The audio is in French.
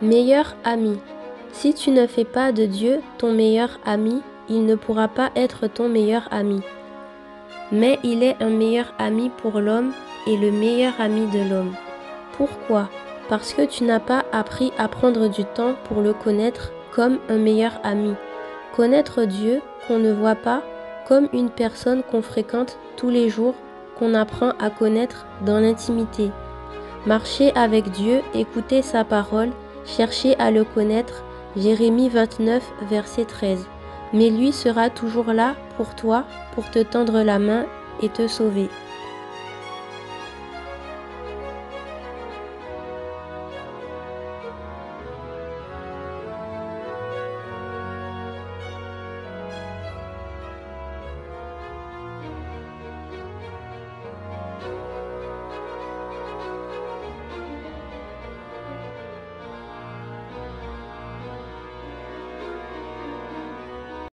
Meilleur ami. Si tu ne fais pas de Dieu ton meilleur ami, il ne pourra pas être ton meilleur ami. Mais il est un meilleur ami pour l'homme et le meilleur ami de l'homme. Pourquoi? Parce que tu n'as pas appris à prendre du temps pour le connaître comme un meilleur ami. Connaître Dieu qu'on ne voit pas comme une personne qu'on fréquente tous les jours, qu'on apprend à connaître dans l'intimité. Marcher avec Dieu, écouter sa parole, chercher à le connaître. Jérémie 29, verset 13. Mais lui sera toujours là pour toi, pour te tendre la main et te sauver.